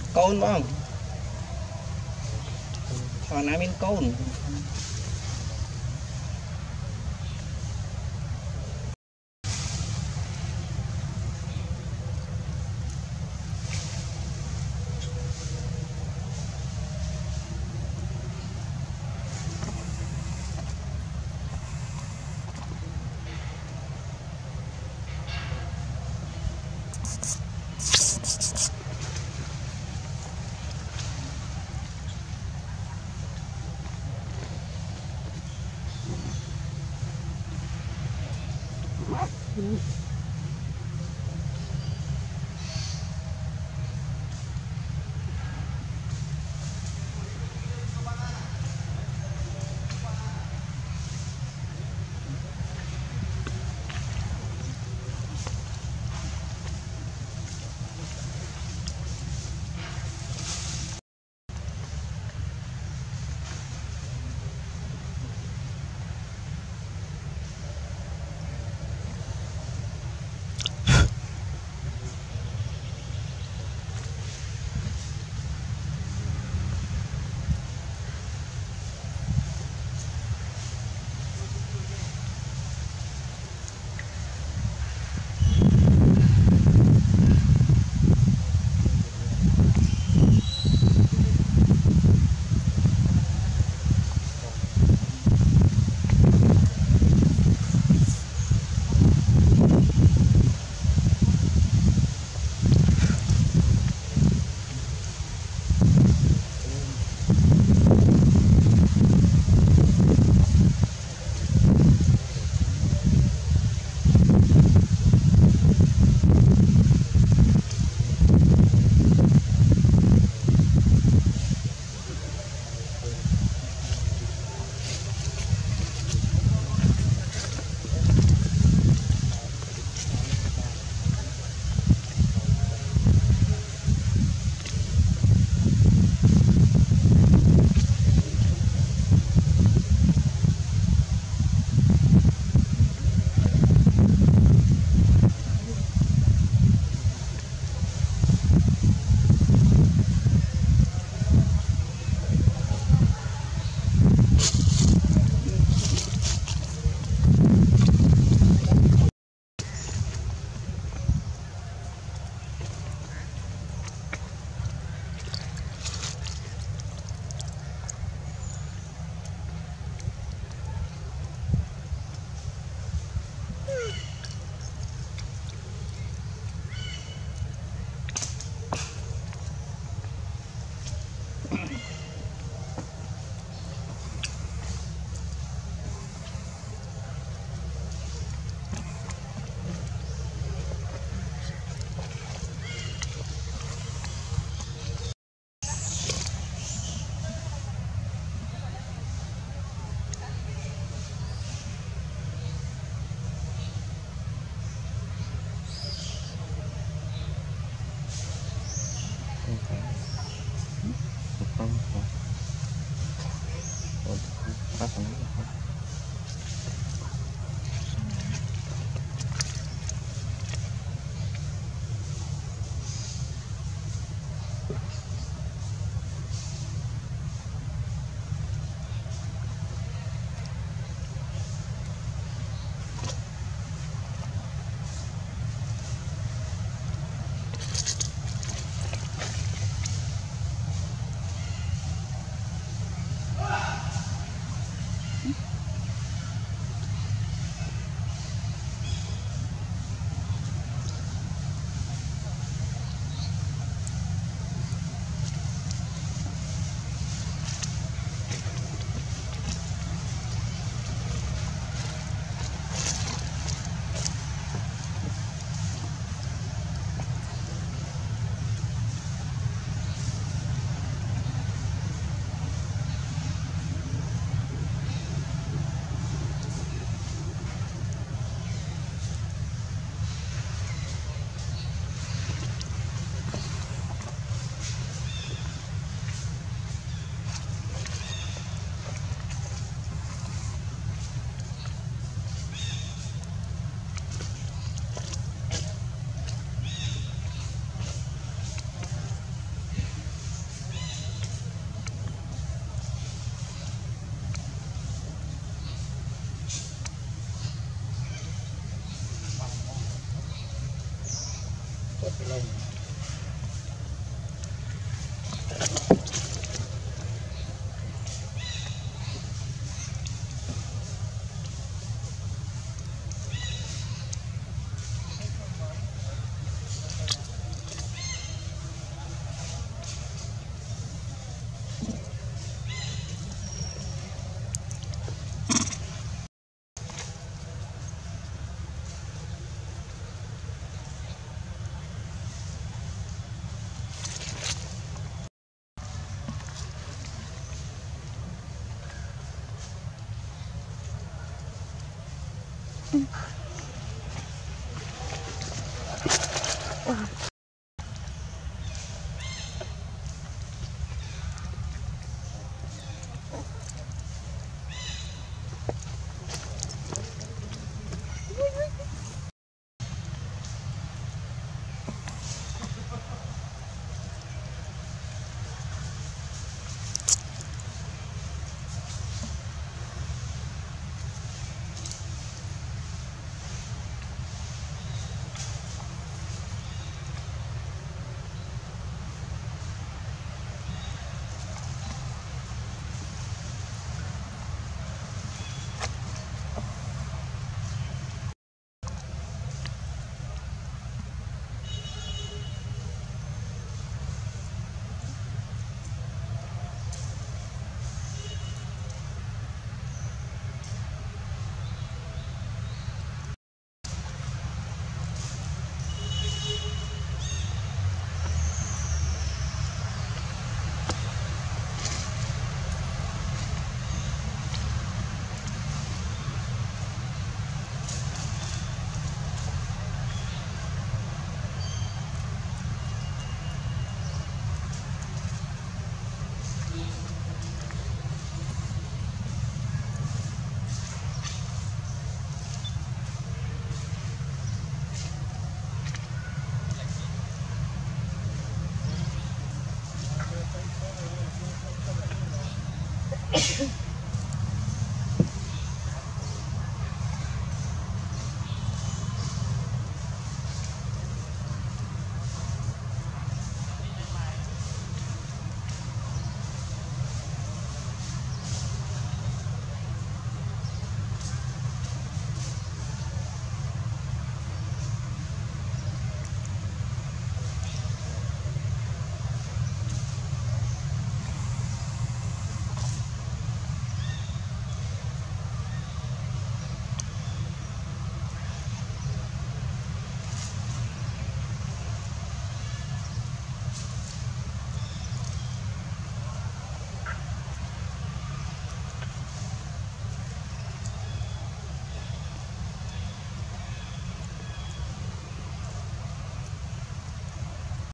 ត់កូនបងផងណាមានកូន Hmm? Pilay. Oh.